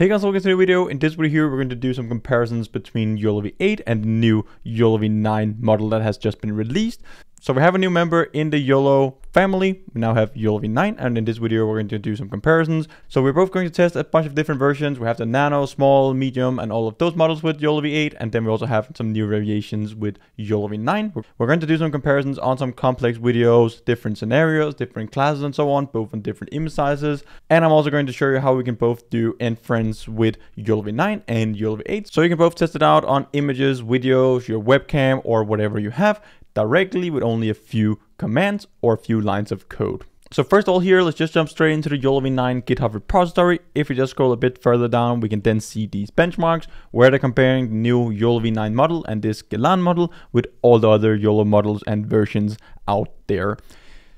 Hey guys, welcome to the video. In this video here, we're going to do some comparisons between YOLO V8 and the new YOLO V9 model that has just been released. So we have a new member in the YOLO family. We now have YOLO V9 and in this video we're going to do some comparisons. So we're both going to test a bunch of different versions. We have the nano, small, medium and all of those models with YOLO V8 and then we also have some new variations with YOLO V9. We're going to do some comparisons on some complex videos, different scenarios, different classes and so on, both on different image sizes. And I'm also going to show you how we can both do inference with YOLO V9 and YOLO V8. So you can both test it out on images, videos, your webcam or whatever you have directly with only a few commands or a few lines of code. So first of all here, let's just jump straight into the YOLO V9 GitHub repository. If we just scroll a bit further down, we can then see these benchmarks where they're comparing the new YOLO V9 model and this GELAN model with all the other YOLO models and versions out there.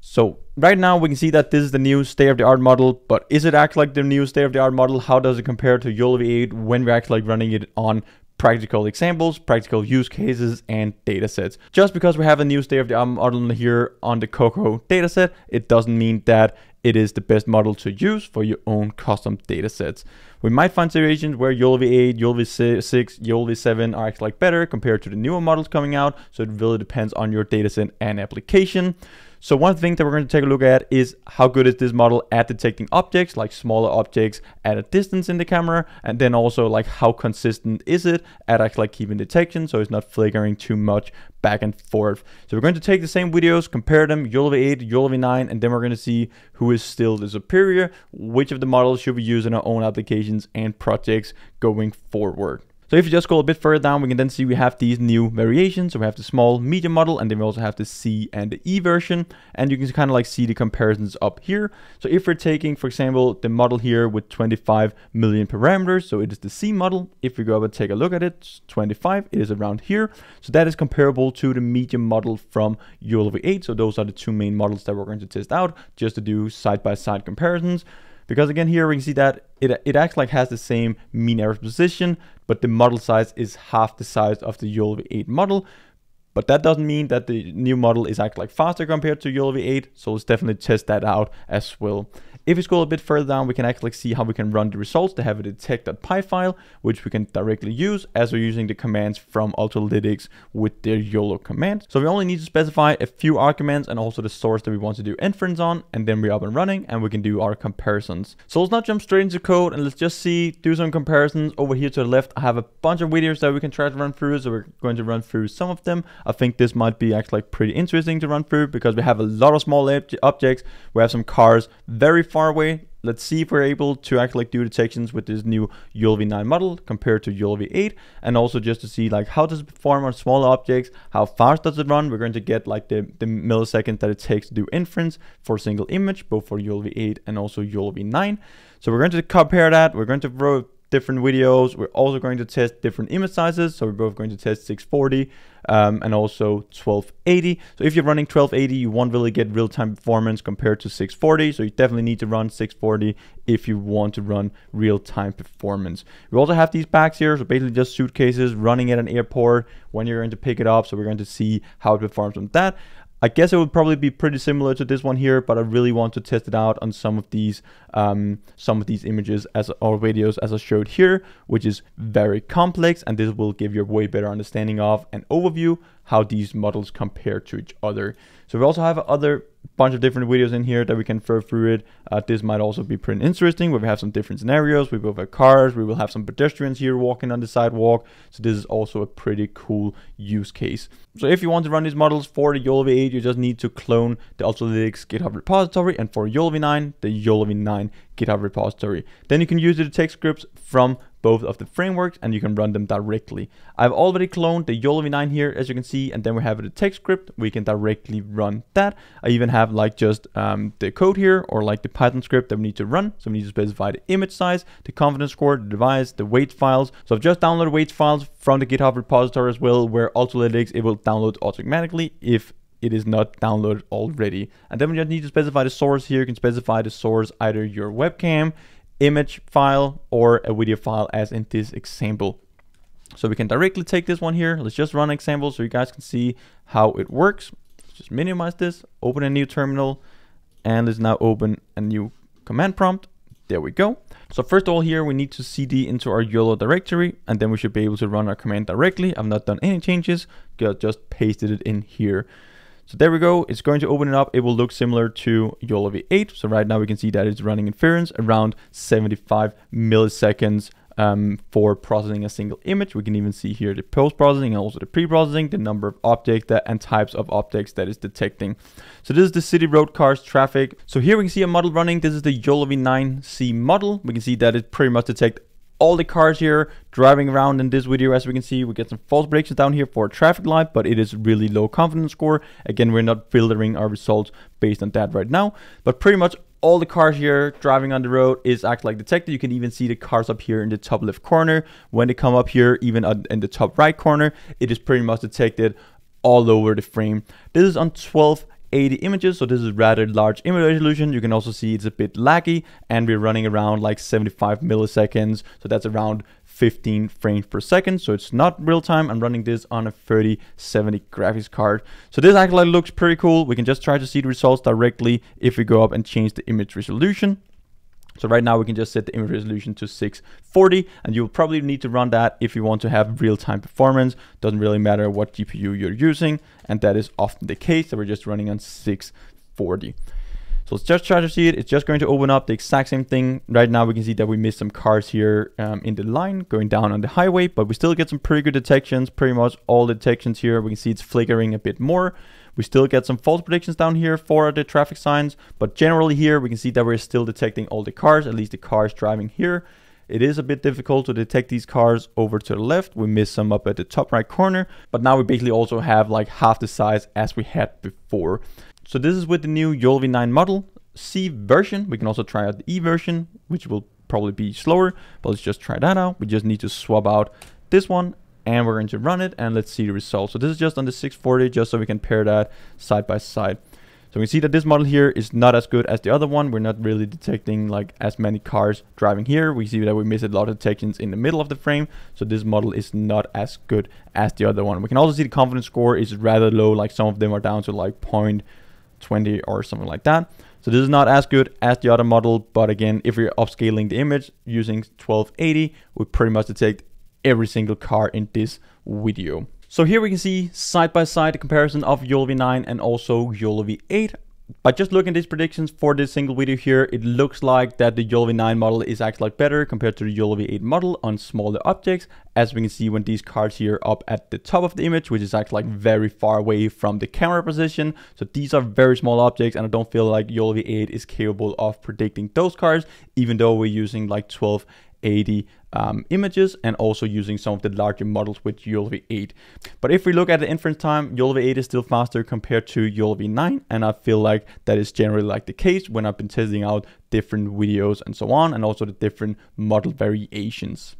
So right now we can see that this is the new state-of-the-art model, but is it act like the new state-of-the-art model? How does it compare to YOLO V8 when we're actually running it on practical examples, practical use cases, and datasets. Just because we have a new state-of-the-art model here on the COCO dataset, it doesn't mean that it is the best model to use for your own custom datasets. We might find situations where YOLO V8, YOLO V6, YOLO V7 are actually like better compared to the newer models coming out, so it really depends on your dataset and application. So one thing that we're going to take a look at is how good is this model at detecting objects, like smaller objects at a distance in the camera, and then also like how consistent is it at actually like keeping detection, so it's not flickering too much back and forth. So we're going to take the same videos, compare them, YOLO V8, YOLO V9, and then we're going to see who is still the superior, which of the models should we use in our own applications and projects going forward. So if you just go a bit further down, we can then see we have these new variations. So we have the small medium model and then we also have the C and the E version. And you can kind of like see the comparisons up here. So if we're taking, for example, the model here with 25 million parameters, so it is the C model. If we go over and take a look at it, 25, it is around here. So that is comparable to the medium model from YOLO V8. So those are the two main models that we're going to test out just to do side-by-side -side comparisons. Because again, here we can see that it, it acts like has the same mean average precision, but the model size is half the size of the YOLO V8 model. But that doesn't mean that the new model is actually like faster compared to YOLO V8. So let's definitely test that out as well. If we scroll a bit further down, we can actually see how we can run the results. They have a detect.py file, which we can directly use as we're using the commands from Ultralytics with their YOLO command. So we only need to specify a few arguments and also the source that we want to do inference on, and then we're up and running and we can do our comparisons. So let's not jump straight into code and let's just see, do some comparisons. Over here to the left, I have a bunch of videos that we can try to run through. So we're going to run through some of them. I think this might be actually pretty interesting to run through because we have a lot of small objects. We have some cars very far away. Let's see if we're able to actually like do detections with this new YOLO V9 model compared to YOLO V8 and also just to see like how does it perform on small objects, how fast does it run. We're going to get like the, the milliseconds that it takes to do inference for a single image, both for YOLO V8 and also YOLO V9. So we're going to compare that. We're going to different videos. We're also going to test different image sizes. So we're both going to test 640 um, and also 1280. So if you're running 1280, you won't really get real-time performance compared to 640. So you definitely need to run 640 if you want to run real-time performance. We also have these bags here. So basically just suitcases running at an airport when you're going to pick it up. So we're going to see how it performs on that. I guess it would probably be pretty similar to this one here, but I really want to test it out on some of these um, some of these images as or videos as I showed here, which is very complex, and this will give you a way better understanding of an overview how these models compare to each other. So we also have other bunch of different videos in here that we can throw through it. Uh, this might also be pretty interesting where we have some different scenarios. We will have cars, we will have some pedestrians here walking on the sidewalk. So this is also a pretty cool use case. So if you want to run these models for the YOLO V8, you just need to clone the Ultralytics GitHub repository and for YOLO V9, the YOLO V9 GitHub repository. Then you can use the detect scripts from both of the frameworks and you can run them directly. I've already cloned the YOLO V9 here as you can see and then we have the detect script. We can directly run that. I even have like just um, the code here or like the Python script that we need to run. So we need to specify the image size, the confidence score, the device, the weight files. So I've just downloaded weight files from the GitHub repository as well where Ultralytics it will download automatically if it is not downloaded already. And then we just need to specify the source here. You can specify the source either your webcam, image file, or a video file as in this example. So we can directly take this one here. Let's just run an example so you guys can see how it works. Let's just minimize this, open a new terminal, and let's now open a new command prompt. There we go. So first of all here, we need to cd into our YOLO directory, and then we should be able to run our command directly. I've not done any changes, just pasted it in here. So there we go. It's going to open it up. It will look similar to YOLO V8. So right now we can see that it's running inference around 75 milliseconds um, for processing a single image. We can even see here the post-processing and also the pre-processing, the number of objects that, and types of objects that is detecting. So this is the city road cars traffic. So here we can see a model running. This is the YOLO V9C model. We can see that it pretty much detects all the cars here driving around in this video as we can see we get some false predictions down here for traffic light but it is really low confidence score. Again we're not filtering our results based on that right now but pretty much all the cars here driving on the road is act like detected. You can even see the cars up here in the top left corner. When they come up here even in the top right corner it is pretty much detected all over the frame. This is on 12 80 images so this is rather large image resolution. You can also see it's a bit laggy and we're running around like 75 milliseconds so that's around 15 frames per second so it's not real time. I'm running this on a 3070 graphics card. So this actually looks pretty cool. We can just try to see the results directly if we go up and change the image resolution so right now we can just set the image resolution to 640 and you'll probably need to run that if you want to have real-time performance. Doesn't really matter what GPU you're using and that is often the case that we're just running on 640. So let's just try to see it. It's just going to open up the exact same thing. Right now we can see that we missed some cars here um, in the line going down on the highway, but we still get some pretty good detections. Pretty much all the detections here. We can see it's flickering a bit more. We still get some false predictions down here for the traffic signs, but generally here we can see that we're still detecting all the cars, at least the cars driving here. It is a bit difficult to detect these cars over to the left. We miss some up at the top right corner, but now we basically also have like half the size as we had before. So this is with the new YOLO V9 model C version. We can also try out the E version, which will probably be slower, but let's just try that out. We just need to swap out this one and we're going to run it and let's see the results. So this is just on the 640 just so we can pair that side by side. So we see that this model here is not as good as the other one. We're not really detecting like as many cars driving here. We see that we miss a lot of detections in the middle of the frame. So this model is not as good as the other one. We can also see the confidence score is rather low. Like some of them are down to like 0.20 or something like that. So this is not as good as the other model, but again, if we're upscaling the image using 1280, we pretty much detect every single car in this video. So here we can see side by side the comparison of YOLO V9 and also YOLO V8. By just looking at these predictions for this single video here, it looks like that the YOLO V9 model is actually better compared to the YOLO V8 model on smaller objects. As we can see when these cars here up at the top of the image, which is actually like very far away from the camera position. So these are very small objects and I don't feel like YOLO V8 is capable of predicting those cars, even though we're using like 1280 um, images and also using some of the larger models with YOLO V8. But if we look at the inference time, YOLO V8 is still faster compared to YOLO V9 and I feel like that is generally like the case when I've been testing out different videos and so on and also the different model variations.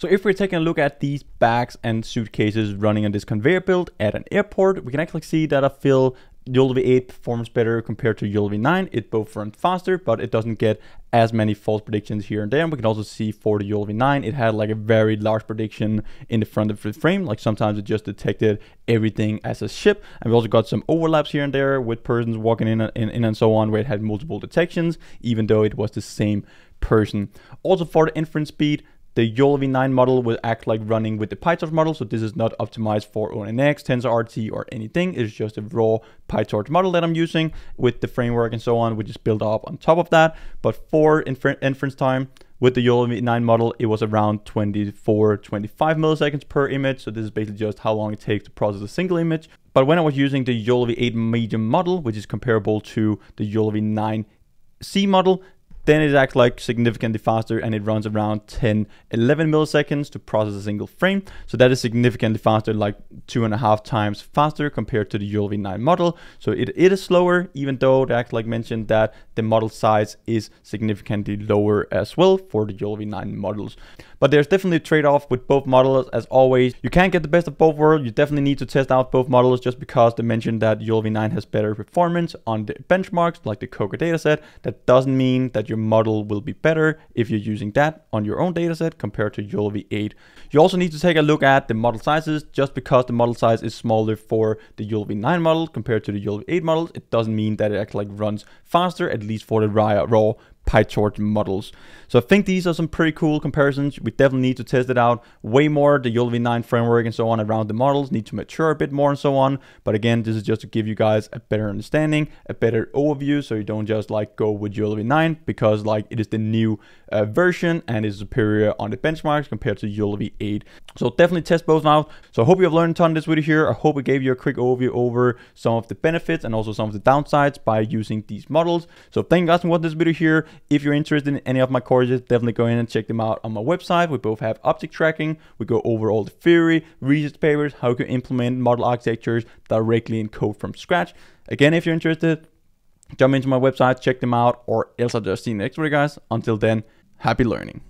So if we're taking a look at these bags and suitcases running on this conveyor belt at an airport, we can actually see that I feel YOLO V8 performs better compared to YOLO V9. It both runs faster, but it doesn't get as many false predictions here and there. And we can also see for the YOLO V9, it had like a very large prediction in the front of the frame. Like sometimes it just detected everything as a ship. And we also got some overlaps here and there with persons walking in, in, in and so on, where it had multiple detections, even though it was the same person. Also for the inference speed, the YOLO V9 model will act like running with the PyTorch model, so this is not optimized for ONNX, TensorRT, or anything. It's just a raw PyTorch model that I'm using with the framework and so on, which is built up on top of that. But for infer inference time, with the YOLO V9 model, it was around 24, 25 milliseconds per image. So this is basically just how long it takes to process a single image. But when I was using the YOLO V8 medium model, which is comparable to the YOLO V9 C model, then it acts like significantly faster and it runs around 10, 11 milliseconds to process a single frame. So that is significantly faster, like two and a half times faster compared to the YOLO V9 model. So it, it is slower, even though it acts like mentioned that the model size is significantly lower as well for the YOLO V9 models. But there's definitely a trade-off with both models as always. You can't get the best of both worlds. You definitely need to test out both models just because they mentioned that YOLO V9 has better performance on the benchmarks like the COCO dataset. That doesn't mean that your model will be better if you're using that on your own dataset compared to YOLO V8. You also need to take a look at the model sizes. Just because the model size is smaller for the YOLO V9 model compared to the YOLO V8 models, it doesn't mean that it actually like runs faster, at least for the raw PyTorch models. So I think these are some pretty cool comparisons. We definitely need to test it out way more. The YOLO v9 framework and so on around the models need to mature a bit more and so on. But again, this is just to give you guys a better understanding, a better overview, so you don't just like go with YOLO v9 because like it is the new uh, version and is superior on the benchmarks compared to YOLO v8. So definitely test both out. So I hope you have learned a ton this video here. I hope it gave you a quick overview over some of the benefits and also some of the downsides by using these models. So thank you guys for watching this video here. If you're interested in any of my courses, definitely go in and check them out on my website. We both have object tracking. We go over all the theory, research papers, how you can implement model architectures directly in code from scratch. Again, if you're interested, jump into my website, check them out, or else I'll just see you next video, guys. Until then, happy learning.